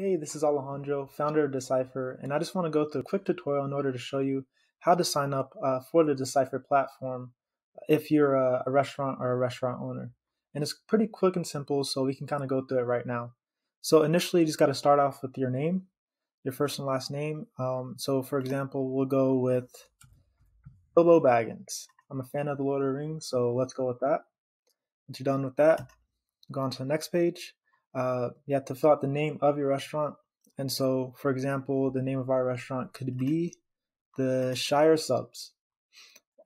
Hey, this is Alejandro, founder of Decipher, and I just want to go through a quick tutorial in order to show you how to sign up uh, for the Decipher platform if you're a, a, restaurant or a restaurant owner. And it's pretty quick and simple, so we can kind of go through it right now. So initially, you just got to start off with your name, your first and last name. Um, so for example, we'll go with Bilbo Baggins. I'm a fan of the Lord of the Rings, so let's go with that. Once you're done with that, go on to the next page uh, you have to fill out the name of your restaurant. And so, for example, the name of our restaurant could be the Shire Subs.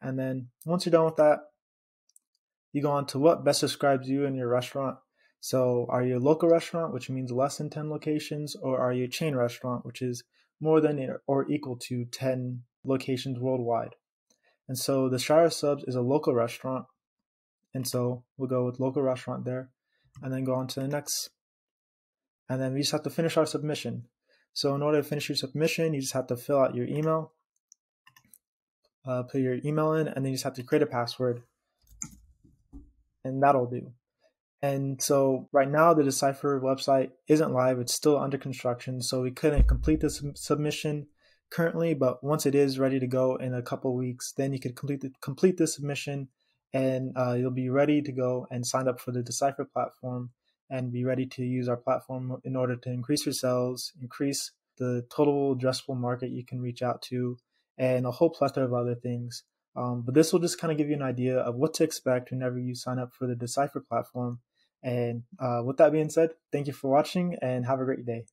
And then once you're done with that, you go on to what best describes you and your restaurant. So, are you a local restaurant, which means less than 10 locations, or are you a chain restaurant, which is more than or equal to 10 locations worldwide? And so, the Shire Subs is a local restaurant. And so, we'll go with local restaurant there and then go on to the next. And then we just have to finish our submission. So in order to finish your submission, you just have to fill out your email, uh, put your email in, and then you just have to create a password. And that'll do. And so right now, the Decipher website isn't live. It's still under construction. So we couldn't complete the sub- submission currently, but once it is ready to go in a couple weeks, then you could complete the, complete the submission and uh, you'll be ready to go and sign up for the Decipher platform and be ready to use our platform in order to increase your sales, increase the total addressable market you can reach out to, and a whole plethora of other things. Um, but this will just kind of give you an idea of what to expect whenever you sign up for the Decipher platform. And uh, with that being said, thank you for watching and have a great day.